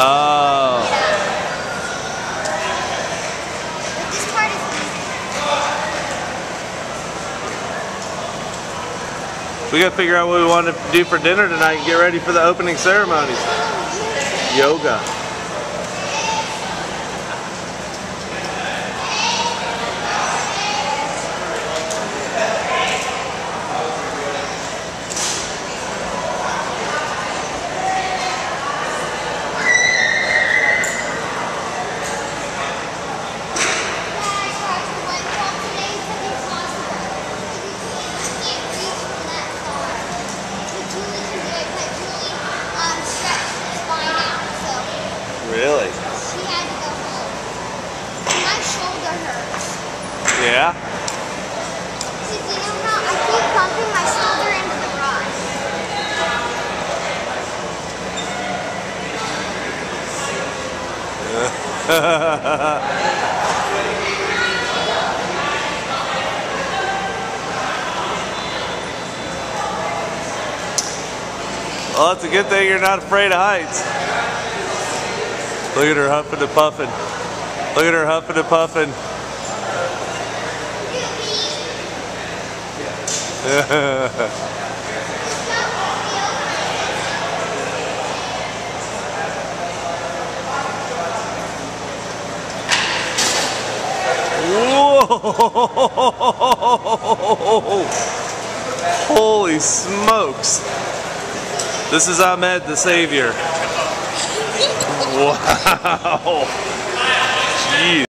Oh. We gotta figure out what we want to do for dinner tonight and get ready for the opening ceremonies. Yoga. Really? she had to go home. My shoulder hurts. Yeah. See, you know how I keep bumping my shoulder into the rod? Well, it's a good thing you're not afraid of heights. Look at her huffing and puffing. Look at her huffing and puffing. Whoa! Holy smokes! This is Ahmed the Savior. Wow. Jeez.